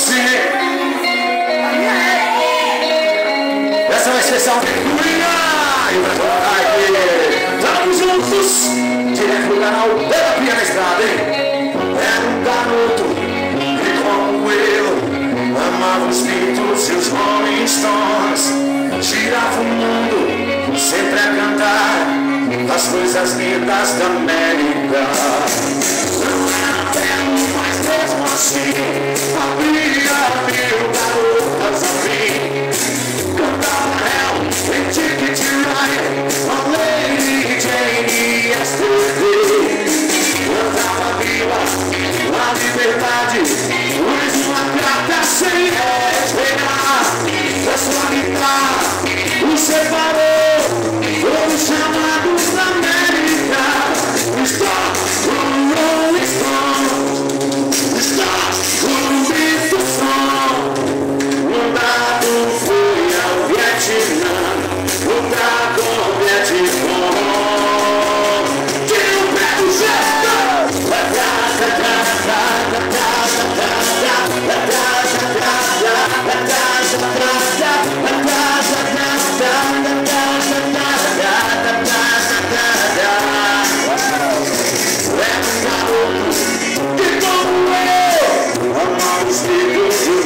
você. Essa vai ser aqui. Estamos juntos, direto do canal Pela Pia na Estrada, hein? Era um garoto que como eu amava os Beatles e os Rolling Stones. Girava o mundo sempre a cantar as coisas lindas da América. Separou. Deus.